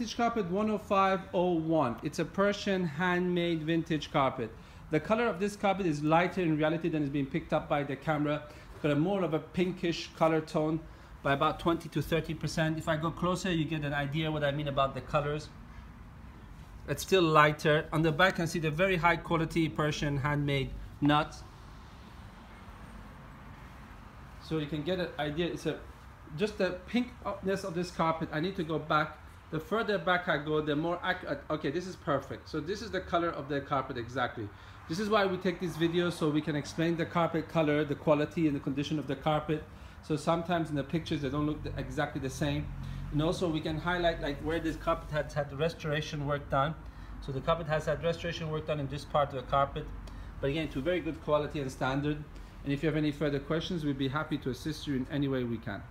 Vintage Carpet 10501. It's a Persian handmade vintage carpet. The color of this carpet is lighter in reality than is being picked up by the camera. It's got a more of a pinkish color tone by about 20 to 30%. If I go closer, you get an idea what I mean about the colors. It's still lighter. On the back, I see the very high quality Persian handmade nuts. So you can get an idea. It's a just the pinkness of this carpet. I need to go back. The further back I go, the more accurate. Okay, this is perfect. So this is the color of the carpet exactly. This is why we take these videos so we can explain the carpet color, the quality and the condition of the carpet. So sometimes in the pictures they don't look exactly the same. And also we can highlight like where this carpet has had restoration work done. So the carpet has had restoration work done in this part of the carpet. But again, to very good quality and standard. And if you have any further questions, we'd be happy to assist you in any way we can.